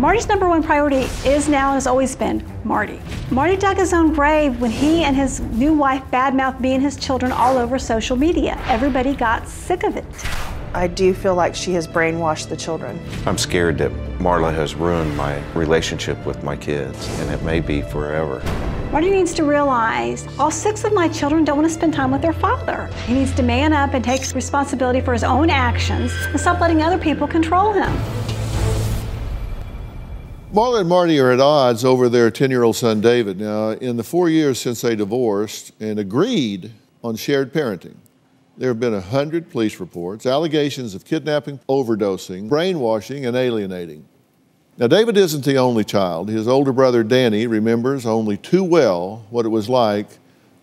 Marty's number one priority is now and has always been Marty. Marty dug his own grave when he and his new wife badmouthed me and his children all over social media. Everybody got sick of it. I do feel like she has brainwashed the children. I'm scared that Marla has ruined my relationship with my kids, and it may be forever. Marty needs to realize all six of my children don't want to spend time with their father. He needs to man up and take responsibility for his own actions and stop letting other people control him. Marla and Marty are at odds over their 10 year old son David. Now, in the four years since they divorced and agreed on shared parenting, there have been 100 police reports, allegations of kidnapping, overdosing, brainwashing, and alienating. Now, David isn't the only child. His older brother Danny remembers only too well what it was like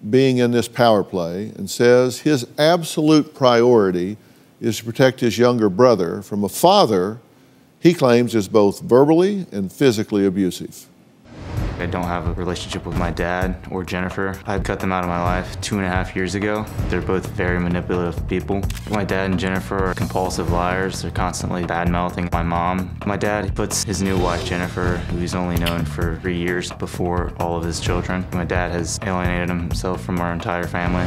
being in this power play and says his absolute priority is to protect his younger brother from a father he claims is both verbally and physically abusive. I don't have a relationship with my dad or Jennifer. I cut them out of my life two and a half years ago. They're both very manipulative people. My dad and Jennifer are compulsive liars. They're constantly bad-mouthing my mom. My dad puts his new wife, Jennifer, who he's only known for three years, before all of his children. My dad has alienated himself from our entire family.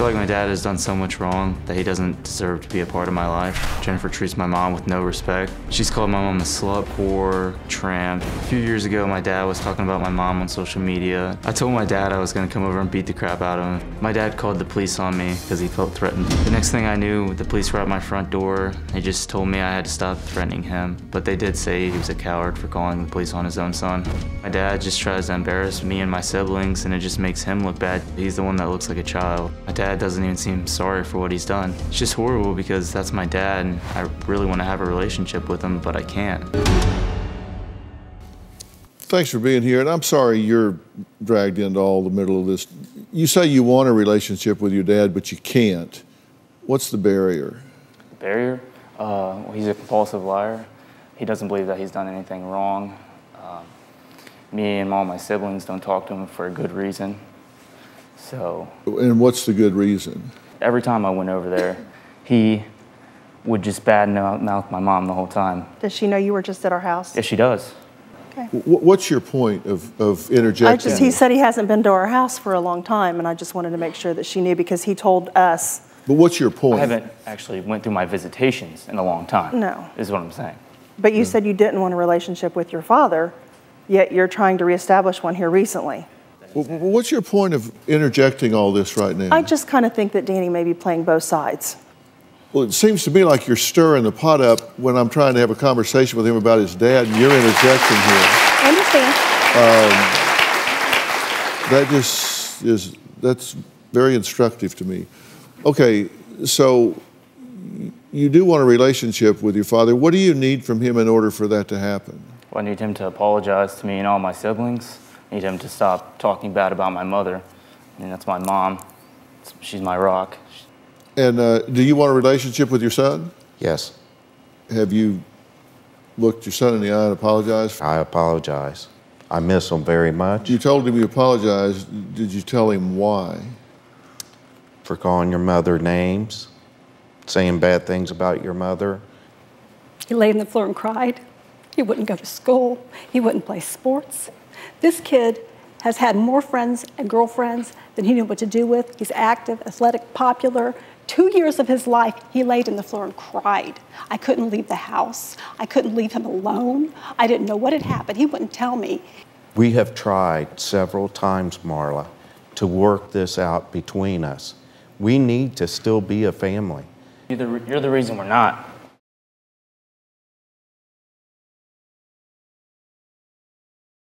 I feel like my dad has done so much wrong that he doesn't deserve to be a part of my life. Jennifer treats my mom with no respect. She's called my mom a slut, whore, tramp. A few years ago, my dad was talking about my mom on social media. I told my dad I was gonna come over and beat the crap out of him. My dad called the police on me because he felt threatened. The next thing I knew, the police were at my front door. They just told me I had to stop threatening him, but they did say he was a coward for calling the police on his own son. My dad just tries to embarrass me and my siblings, and it just makes him look bad. He's the one that looks like a child. My dad doesn't even seem sorry for what he's done. It's just horrible because that's my dad, and I really want to have a relationship with him, but I can't. Thanks for being here, and I'm sorry you're dragged into all the middle of this. You say you want a relationship with your dad, but you can't. What's the barrier? Barrier? Uh, well, he's a compulsive liar. He doesn't believe that he's done anything wrong. Um, me and all my siblings don't talk to him for a good reason. So. And what's the good reason? Every time I went over there, he would just badmouth my mom the whole time. Does she know you were just at our house? Yes, she does. Okay. What's your point of, of interjecting? I just, he said he hasn't been to our house for a long time, and I just wanted to make sure that she knew because he told us. But what's your point? I haven't actually went through my visitations in a long time. No. Is what I'm saying. But you yeah. said you didn't want a relationship with your father, yet you're trying to reestablish one here recently. Well, what's your point of interjecting all this right now? I just kind of think that Danny may be playing both sides. Well, it seems to me like you're stirring the pot up when I'm trying to have a conversation with him about his dad, and you're interjecting here. I understand. Um, that just is that's very instructive to me. Okay, so you do want a relationship with your father. What do you need from him in order for that to happen? Well, I need him to apologize to me and all my siblings. I need him to stop talking bad about my mother. I mean, that's my mom. She's my rock. And uh, do you want a relationship with your son? Yes. Have you looked your son in the eye and apologized? I apologize. I miss him very much. You told him you apologized. Did you tell him why? For calling your mother names, saying bad things about your mother. He laid on the floor and cried. He wouldn't go to school. He wouldn't play sports. This kid has had more friends and girlfriends than he knew what to do with. He's active, athletic, popular, Two years of his life, he laid on the floor and cried. I couldn't leave the house. I couldn't leave him alone. I didn't know what had happened. He wouldn't tell me. We have tried several times, Marla, to work this out between us. We need to still be a family. You're the, you're the reason we're not.